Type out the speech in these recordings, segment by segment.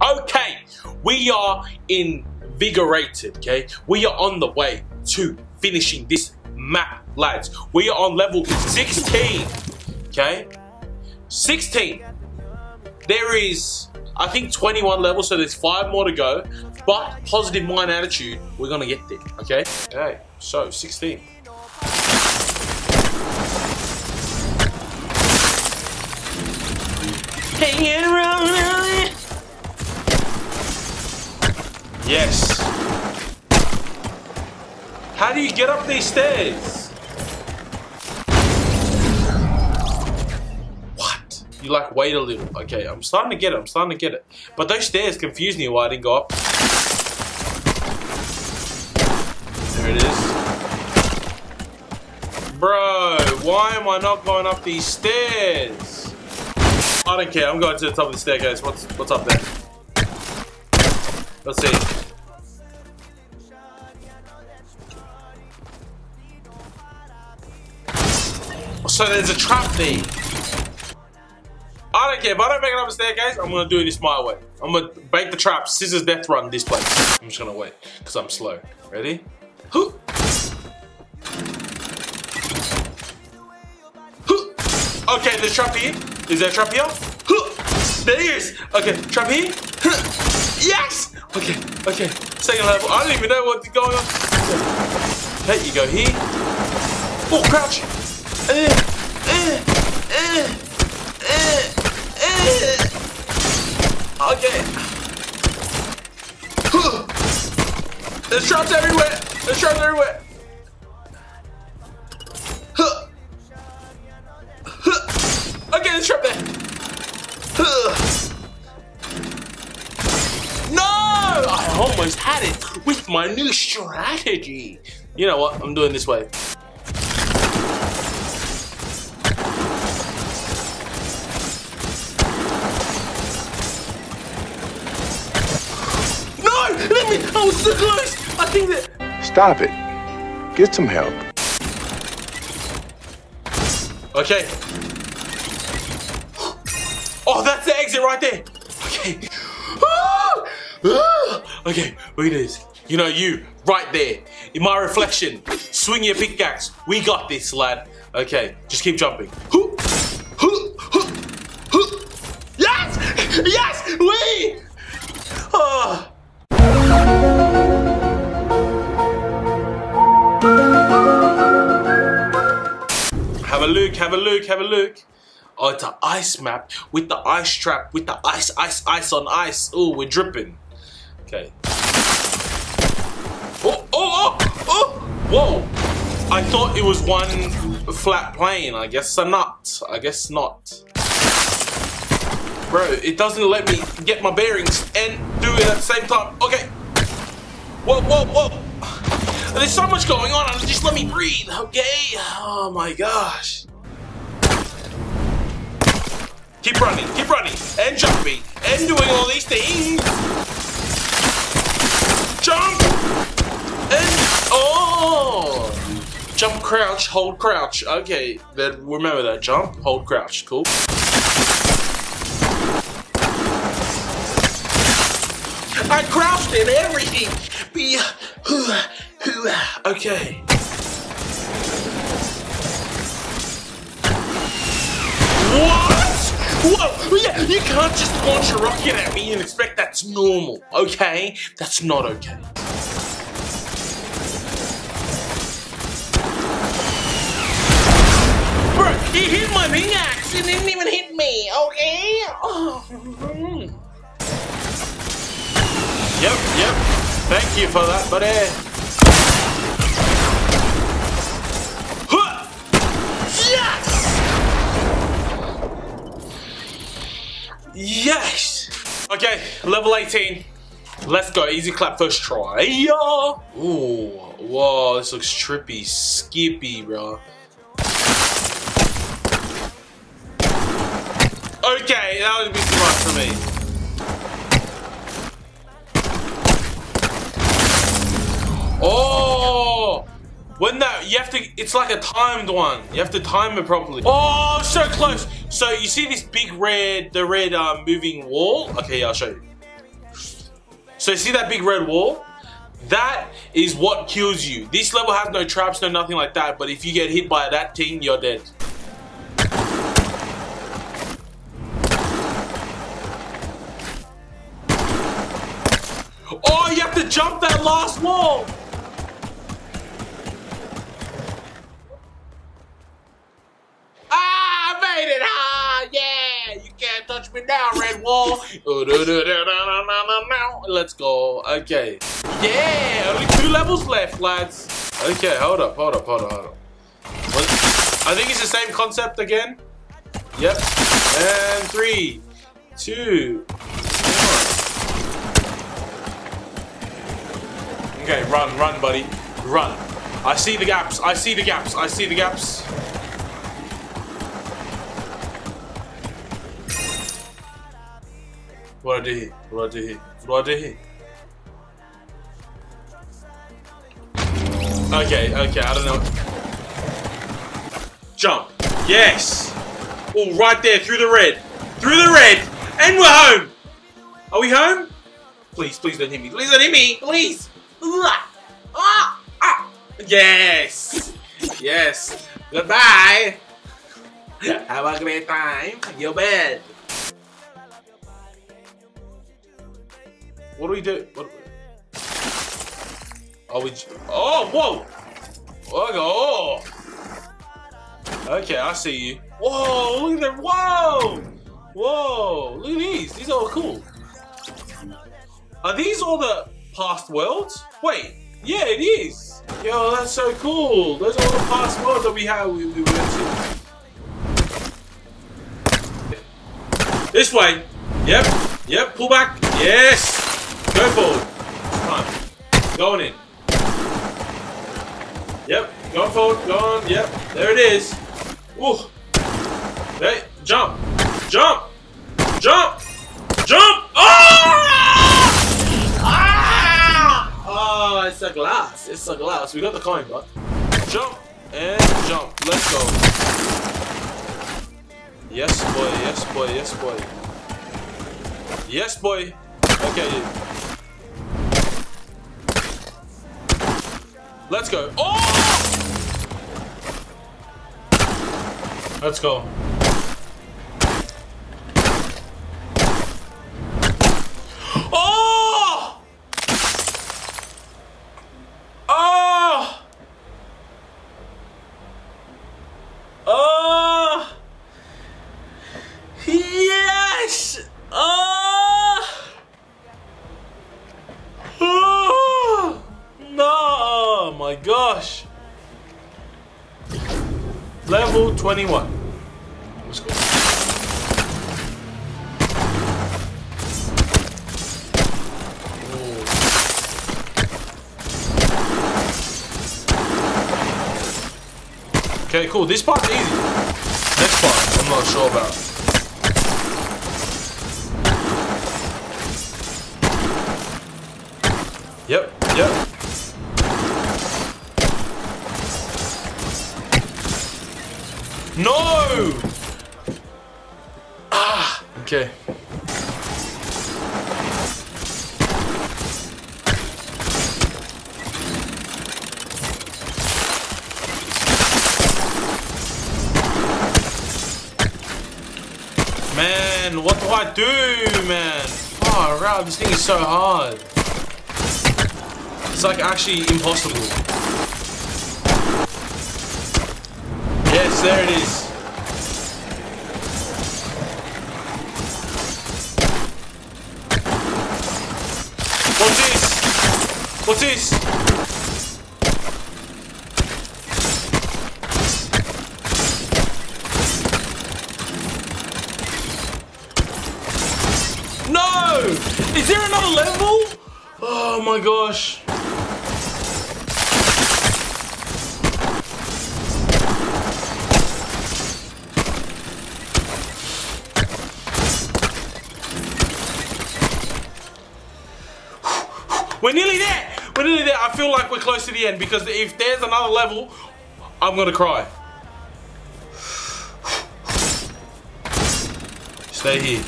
Okay, we are invigorated, okay? We are on the way to finishing this map, lads. We are on level 16, okay? 16. There is, I think, 21 levels, so there's five more to go. But positive mind attitude, we're gonna get there, okay? Okay, so 16. Hanging around. Yes. How do you get up these stairs? What? You like wait a little. Okay, I'm starting to get it. I'm starting to get it. But those stairs confuse me why I didn't go up. There it is. Bro, why am I not going up these stairs? I don't care. I'm going to the top of the staircase. What's what's up there? Let's see. So there's a trap there. I don't care. If I don't make up the staircase, I'm gonna do this my way. I'm gonna break the trap, Cizzorz death run this place. I'm just gonna wait, because I'm slow. Ready? Hoo! Hoo! Okay, there's trap here. Is there trap here? Hoo! There is! Okay, trap here. Yes! Okay, okay. Second level. I don't even know what's going on. Okay, you go here. Oh, crouch! Uh, uh, uh. Okay. There's traps everywhere! There's traps everywhere! It with my new strategy. You know what? I'm doing this way. No! Let me! I was so close! I think that. Stop it. Get some help. Okay. Oh, that's the exit right there. Okay. Ah! Ah! Okay, look at this. You know, you, right there, in my reflection. Swing your pickaxe. We got this, lad. Okay, just keep jumping. Yes! Yes! We! Oh. Have a look, have a look, have a look. Oh, it's an ice map with the ice trap, with the ice, ice, ice on ice. Oh, we're dripping. Okay. Oh, oh, oh, oh! Whoa! I thought it was one flat plane. I guess not. I guess not. Bro, it doesn't let me get my bearings and do it at the same time. Okay. Whoa, whoa, whoa. There's so much going on, just let me breathe, okay? Oh my gosh. Keep running, keep running, and jumping, and doing all these things. Jump! And! Jump, crouch, hold, crouch. Okay, then remember that. Jump, hold, crouch. Cool. I crouched and everything. Be, okay. What? Whoa! Yeah, you can't just launch a rocket at me and expect that's normal, okay? That's not okay. My pickaxe didn't even hit me, okay? Yep, yep. Thank you for that, buddy. Yes! Yes! Okay, level 18. Let's go. Easy clap first try. Yeah. Ooh, whoa, this looks trippy, skippy, bro. Okay, that would be too much for me. Oh! When that, you have to, it's like a timed one. You have to time it properly. Oh, so close. So you see this big red, the red uh, moving wall? Okay, I'll show you. So you see that big red wall? That is what kills you. This level has no traps, no nothing like that, but if you get hit by that thing, you're dead. Oh, you have to jump that last wall! Ah, I made it! Ah, yeah! You can't touch me now, red wall! Let's go. Okay. Yeah! Only two levels left, lads. Okay, hold up, hold up, hold up, hold up. I think it's the same concept again. Yep. And three, two, Okay, run, run, buddy. Run. I see the gaps. I see the gaps. I see the gaps. What do I do here? What do I do here? What do I do here? Okay, okay, I don't know. Jump. Yes. Oh, right there, through the red. Through the red. And we're home. Are we home? Please, please don't hit me. Please don't hit me. Please. Yes. Yes. Goodbye. Have a great time. Your bed. What do we do? What? Oh, we. Oh, whoa! Oh, oh. Okay, I see you. Whoa! Look at that! Whoa! Whoa! Look at these. These are all cool. Are these all the past worlds? Wait. Yeah, it is. Yo, that's so cool. Those are all the past worlds that we have. We, we went to. This way. Yep. Yep. Pull back. Yes. Go forward. Come on. Going in. Yep. Going forward. Go on. Yep. There it is. Ooh. Hey, jump. Jump. Jump. Jump. A glass. It's a glass. We got the coin, but jump and jump. Let's go. Yes, boy. Yes, boy. Yes, boy. Yes, boy. Okay. Let's go. Oh! Let's go. 21. Let's go. Okay, cool. This part's easy. Next part, I'm not sure about. Yep, yep. No! Ah, okay. Man, what do I do, man? Oh, wow, this thing is so hard. It's like actually impossible. Yes, there it is. What's this? What's this? No! Is there another level? Oh my gosh. We're nearly there. We're nearly there. I feel like we're close to the end because if there's another level, I'm gonna cry. Stay here.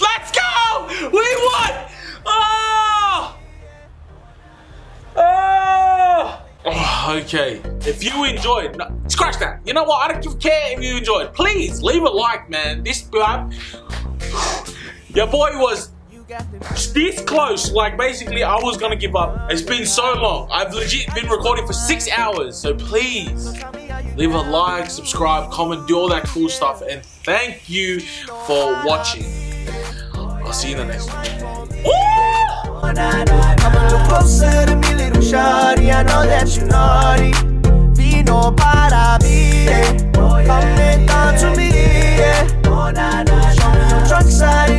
Let's go! We won! Oh! Oh! okay. If you enjoyed, no, scratch that. You know what? I don't care if you enjoyed. Please leave a like, man. This. Um, your boy was this close. Like basically, I was gonna give up. It's been so long. I've legit been recording for six hours. So please leave a like, subscribe, comment, do all that cool stuff, and thank you for watching. I'll see you in the next one. Come a little to me, little shawty. I know that you naughty. Vino para mí. eh. Come excited.